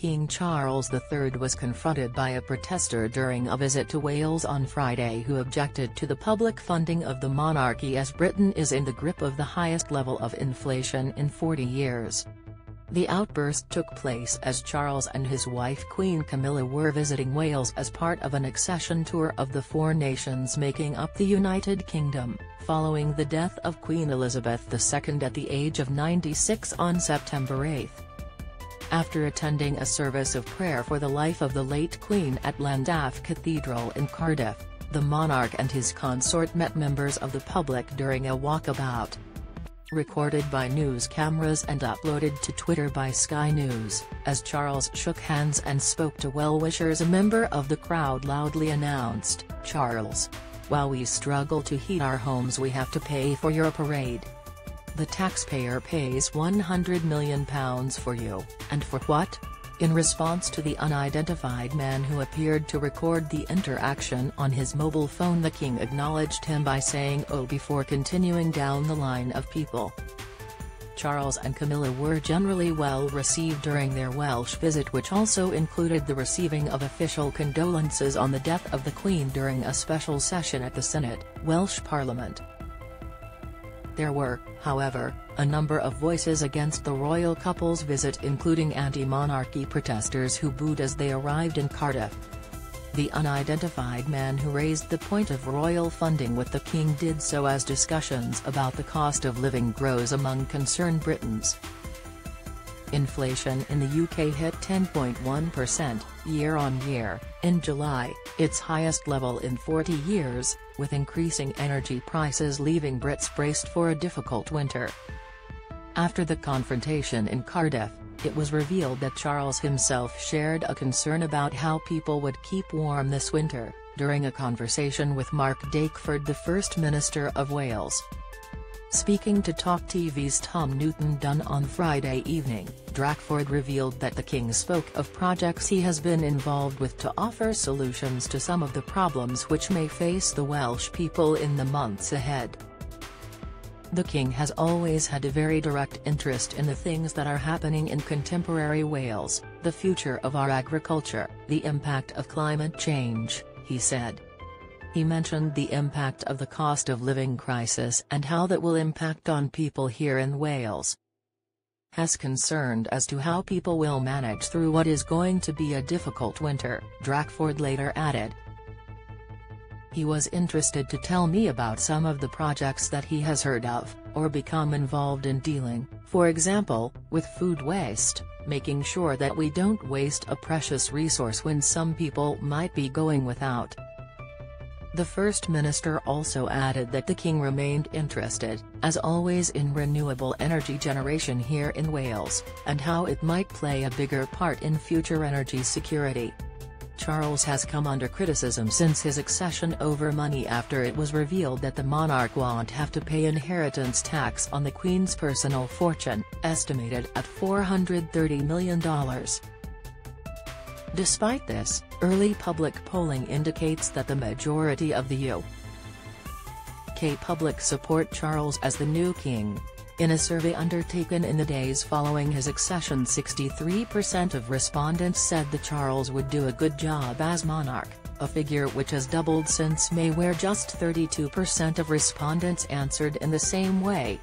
King Charles III was confronted by a protester during a visit to Wales on Friday who objected to the public funding of the monarchy as Britain is in the grip of the highest level of inflation in 40 years. The outburst took place as Charles and his wife Queen Camilla were visiting Wales as part of an accession tour of the four nations making up the United Kingdom, following the death of Queen Elizabeth II at the age of 96 on September 8. After attending a service of prayer for the life of the late Queen at Llandaff Cathedral in Cardiff, the monarch and his consort met members of the public during a walkabout recorded by news cameras and uploaded to Twitter by Sky News, as Charles shook hands and spoke to well-wishers a member of the crowd loudly announced, Charles. While we struggle to heat our homes we have to pay for your parade. The taxpayer pays £100 million for you, and for what? in response to the unidentified man who appeared to record the interaction on his mobile phone the king acknowledged him by saying oh before continuing down the line of people. Charles and Camilla were generally well received during their Welsh visit which also included the receiving of official condolences on the death of the Queen during a special session at the Senedd, Welsh Parliament. There were, however, a number of voices against the royal couple's visit including anti-monarchy protesters who booed as they arrived in Cardiff. The unidentified man who raised the point of royal funding with the king did so as discussions about the cost of living grows among concerned Britons. Inflation in the UK hit 10.1%, year-on-year, in July, its highest level in 40 years, with increasing energy prices leaving Brits braced for a difficult winter. After the confrontation in Cardiff, it was revealed that Charles himself shared a concern about how people would keep warm this winter, during a conversation with Mark Drakeford the First Minister of Wales. Speaking to Talk TV's Tom Newton-Dunn on Friday evening, Drakeford revealed that the King spoke of projects he has been involved with to offer solutions to some of the problems which may face the Welsh people in the months ahead. The King has always had a very direct interest in the things that are happening in contemporary Wales, the future of our agriculture, the impact of climate change, he said. He mentioned the impact of the cost of living crisis and how that will impact on people here in Wales. Has concerned as to how people will manage through what is going to be a difficult winter, Drakeford later added. He was interested to tell me about some of the projects that he has heard of, or become involved in dealing, for example, with food waste, making sure that we don't waste a precious resource when some people might be going without. The First Minister also added that the King remained interested, as always in renewable energy generation here in Wales, and how it might play a bigger part in future energy security. Charles has come under criticism since his accession over money after it was revealed that the monarch won't have to pay inheritance tax on the Queen's personal fortune, estimated at $430 million. Despite this, early public polling indicates that the majority of the UK public support Charles as the new king. In a survey undertaken in the days following his accession 63% of respondents said that Charles would do a good job as monarch, a figure which has doubled since May where just 32% of respondents answered in the same way.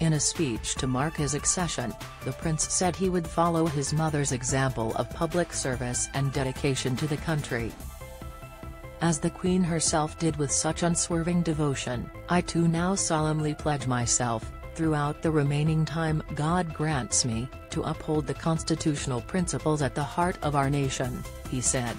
In a speech to mark his accession, the prince said he would follow his mother's example of public service and dedication to the country. As the Queen herself did with such unswerving devotion, I too now solemnly pledge myself, throughout the remaining time God grants me, to uphold the constitutional principles at the heart of our nation, he said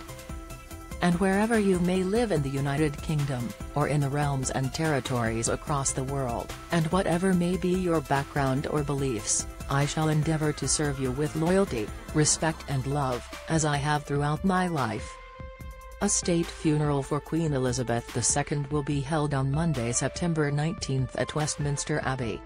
and wherever you may live in the United Kingdom, or in the realms and territories across the world, and whatever may be your background or beliefs, I shall endeavour to serve you with loyalty, respect and love, as I have throughout my life. A state funeral for Queen Elizabeth II will be held on Monday, September 19 at Westminster Abbey.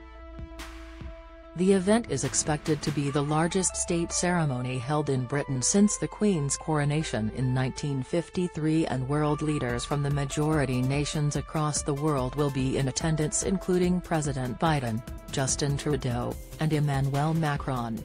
The event is expected to be the largest state ceremony held in Britain since the Queen's coronation in 1953 and world leaders from the majority nations across the world will be in attendance including President Biden, Justin Trudeau, and Emmanuel Macron.